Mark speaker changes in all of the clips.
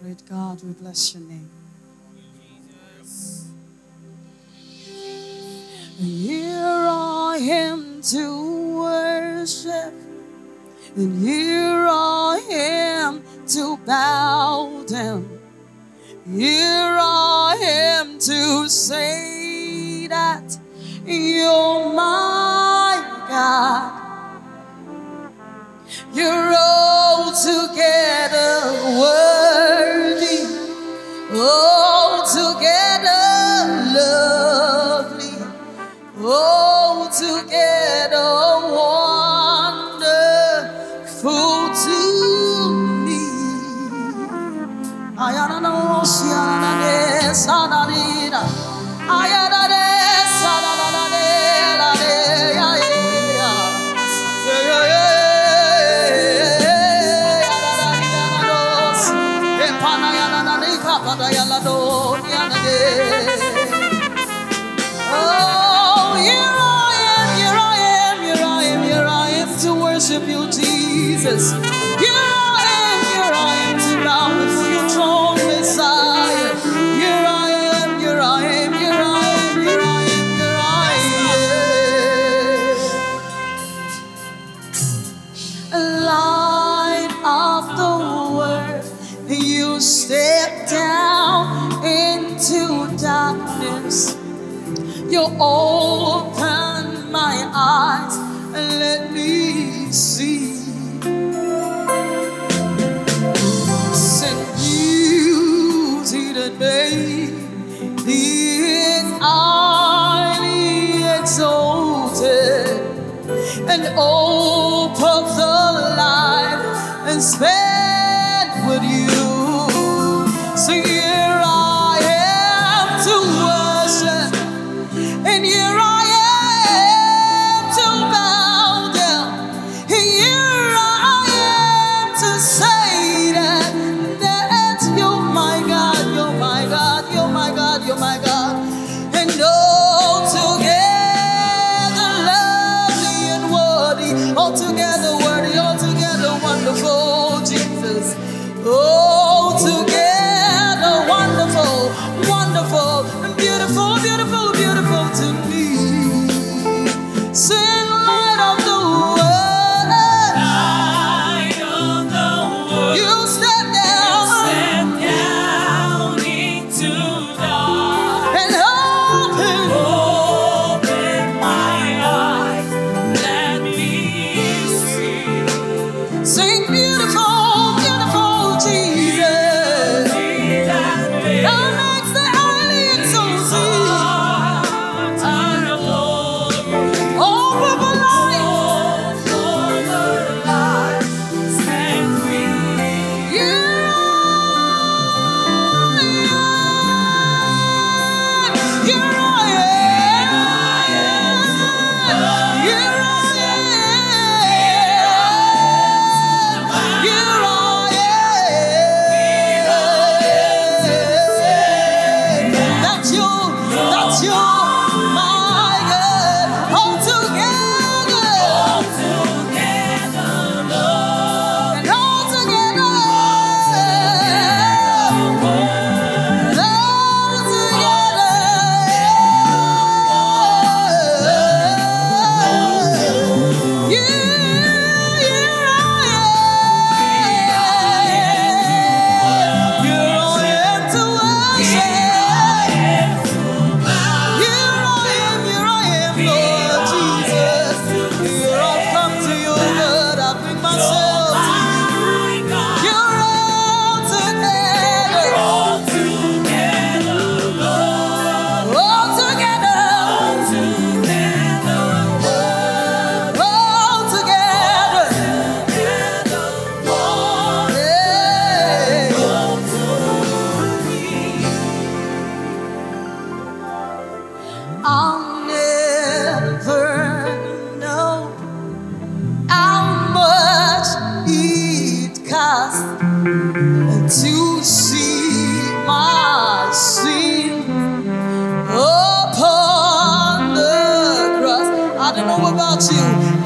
Speaker 1: Great God, we bless your name. Here I am to worship, and here I am to bow down. Here I am to say that you're my God. You're altogether worthy altogether lovely, altogether wonderful to me. I am old pubs I don't know about you.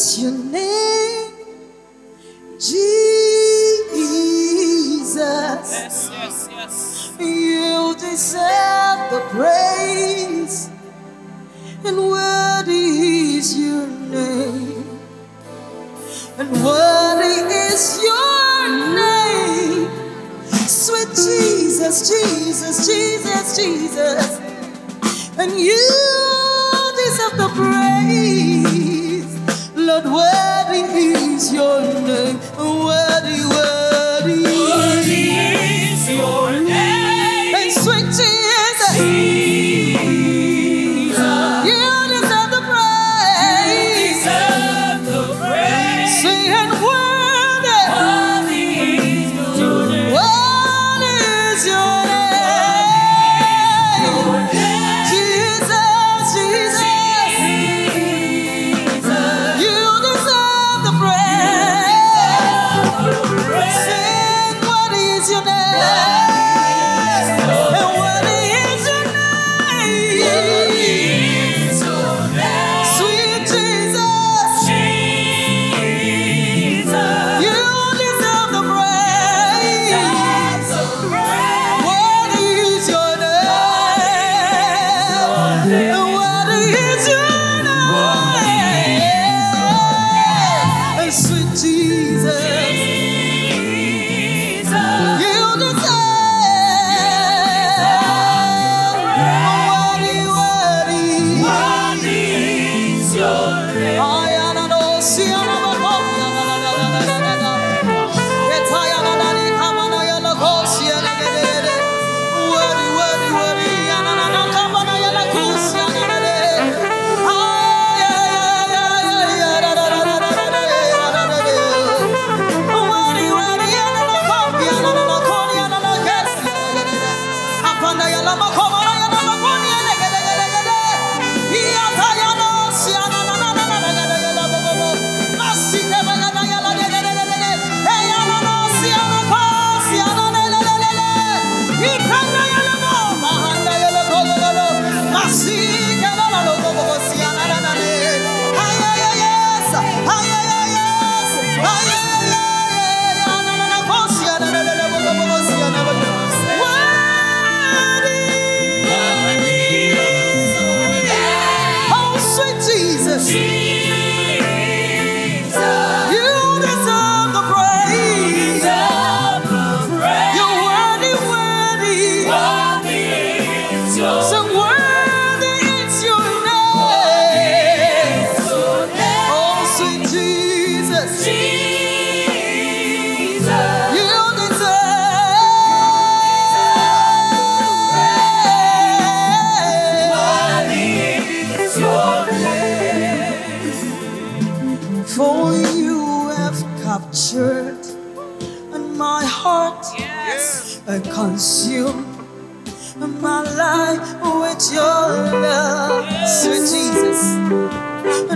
Speaker 1: Your name, Jesus.
Speaker 2: Yes, yes, yes.
Speaker 1: You deserve the praise, and worthy is your name, and worthy is your name, sweet Jesus, Jesus, Jesus, Jesus, and you. your name.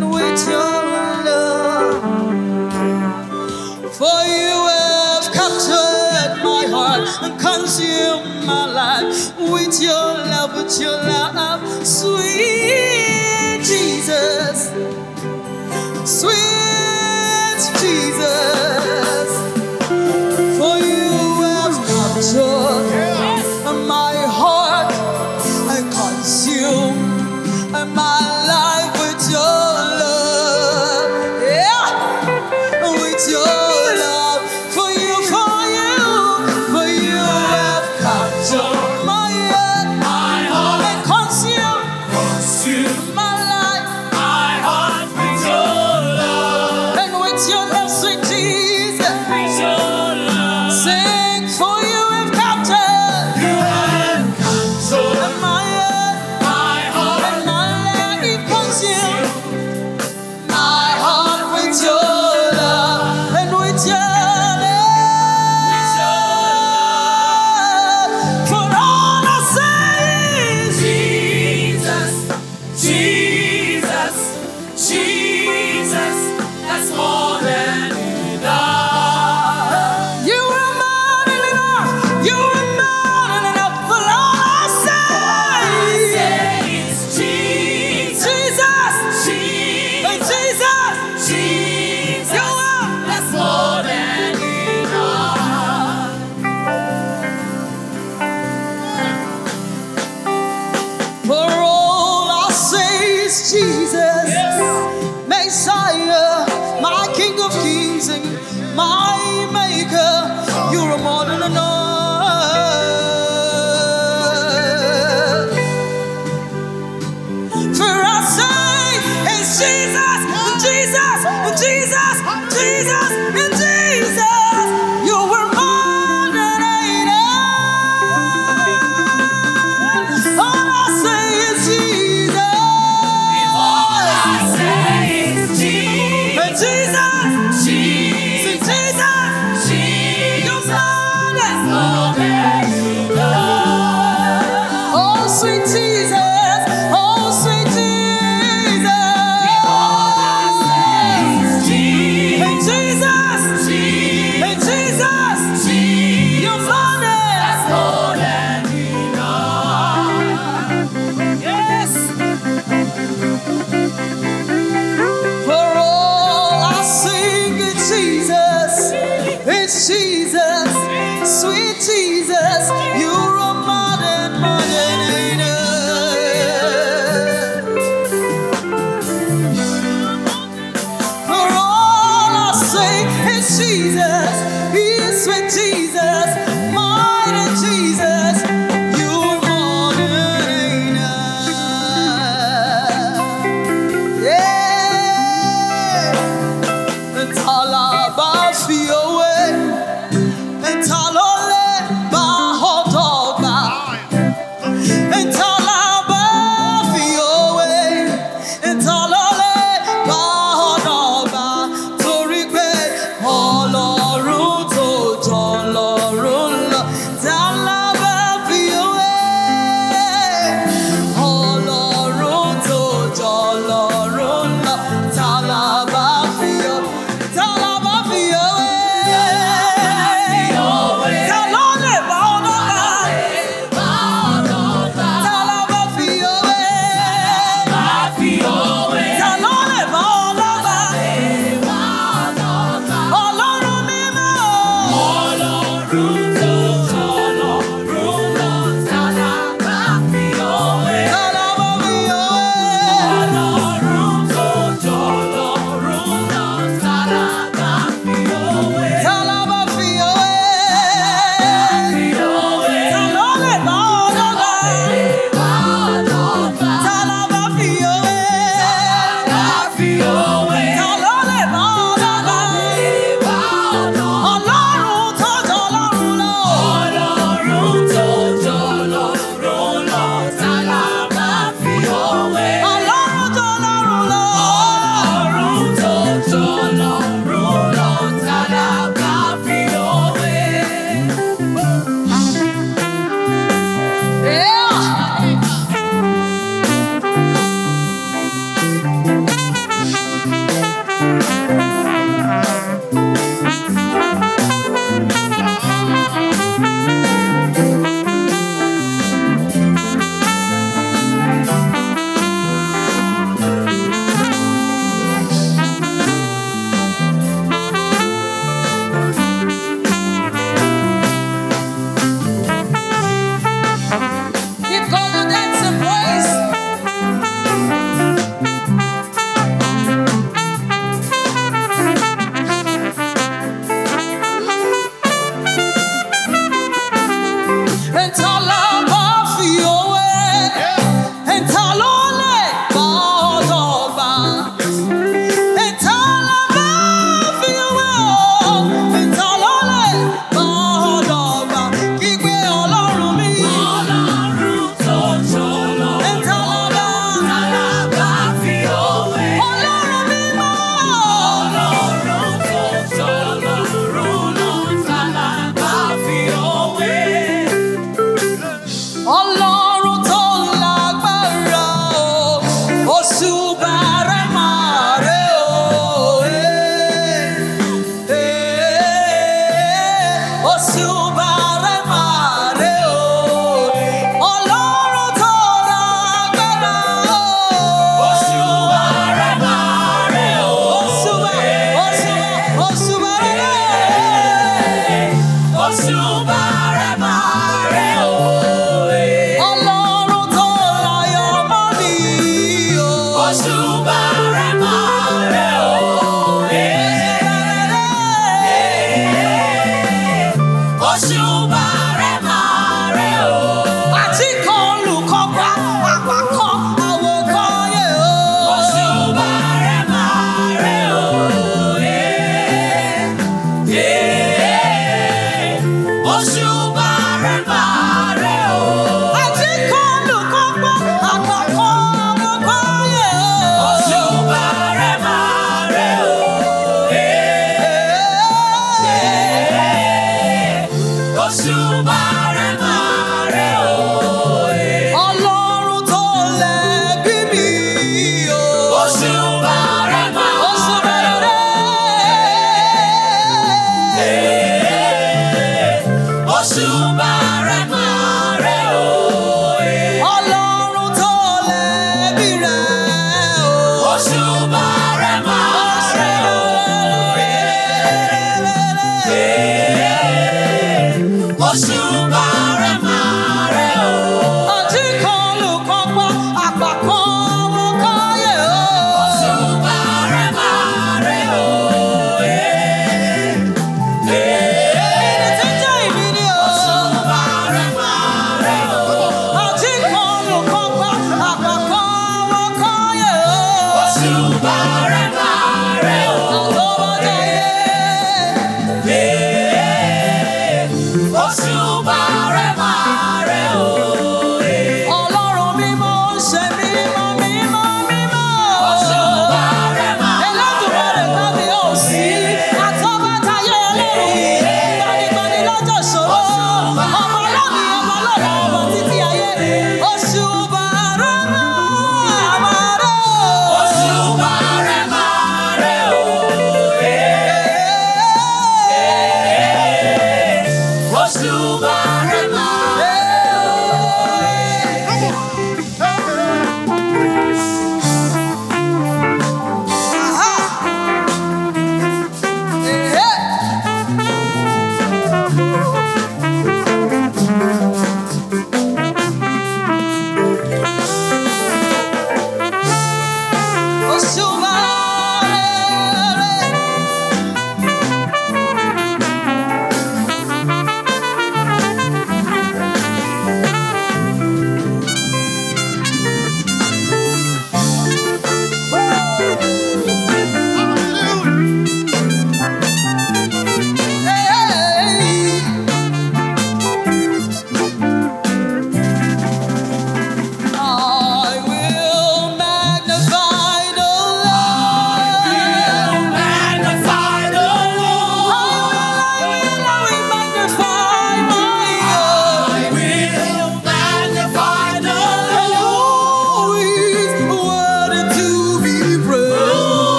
Speaker 1: with your love. For you have captured my heart and consumed my life with your love, with your love.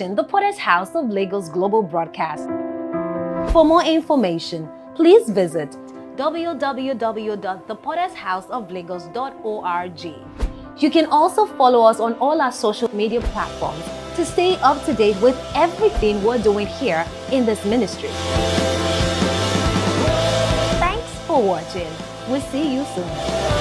Speaker 3: Watching the Potter's House of Lagos Global Broadcast. For more information, please visit www.thepottershouseoflagos.org. You can also follow us on all our social media platforms to stay up to date with everything we're doing here in this ministry. Thanks for watching. We'll see you soon.